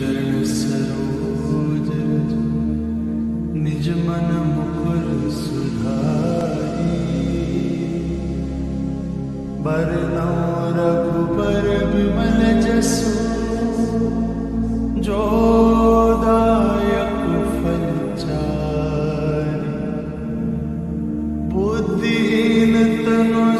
चरण सरोज, निज मन मुखर सुधारी। बरनो रघुबर विमल जसु, जो दायक फल चारि। बुद्धिहीन तनु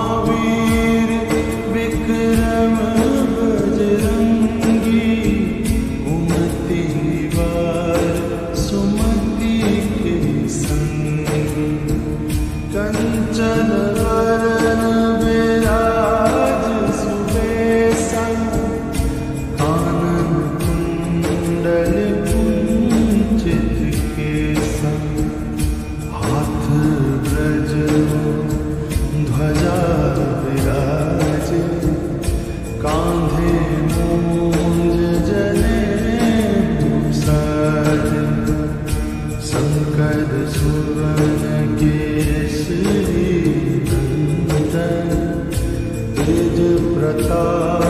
love.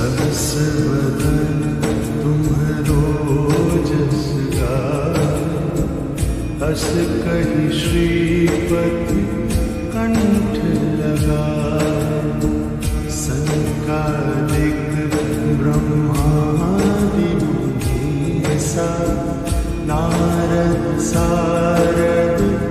सहस बदन तुम्हें रोज हस कही कंठ लगा। संकालिक ब्रह्मादि मुनि सा नारद सारद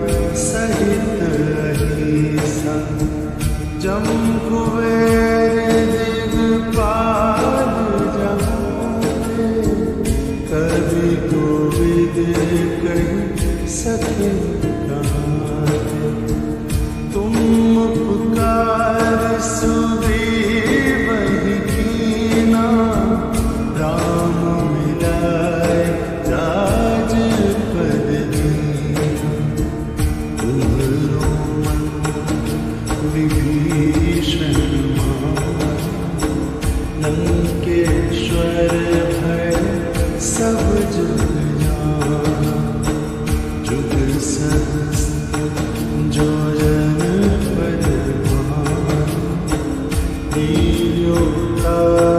Need your love.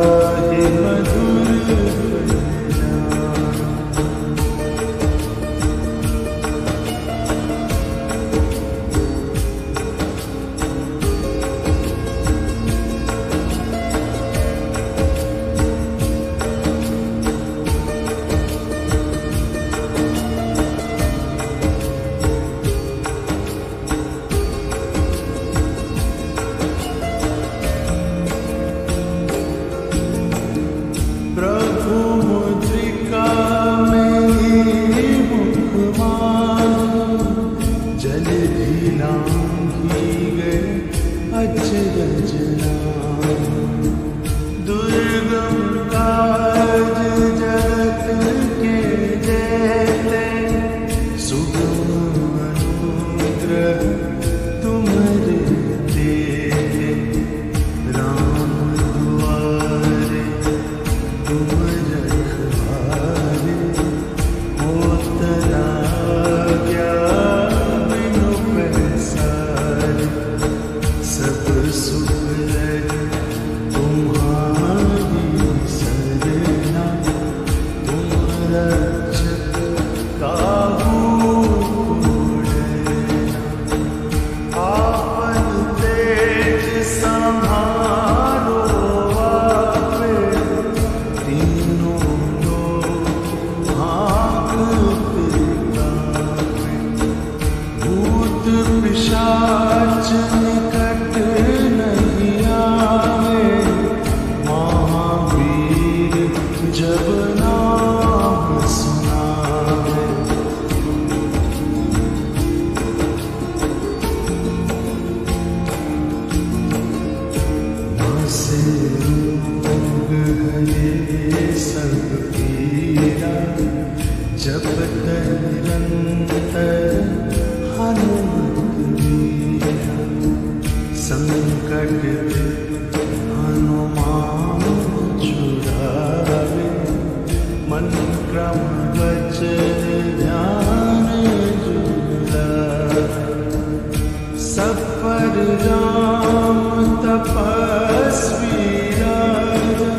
सफ़र राम तपस्वी राजा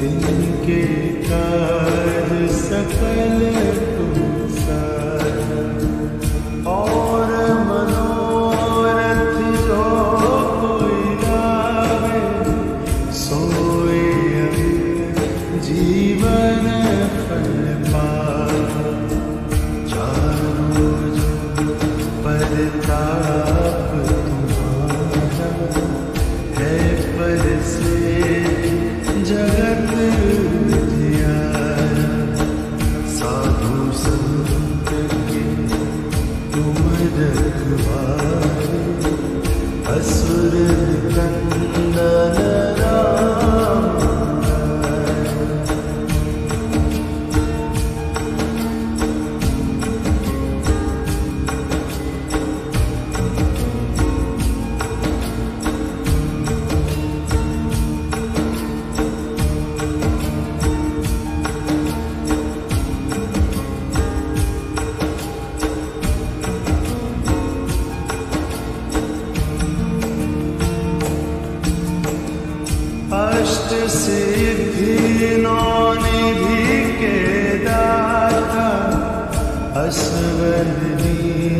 दिन के कार सकल सिद्धिनोनि भी केदाता असवरणी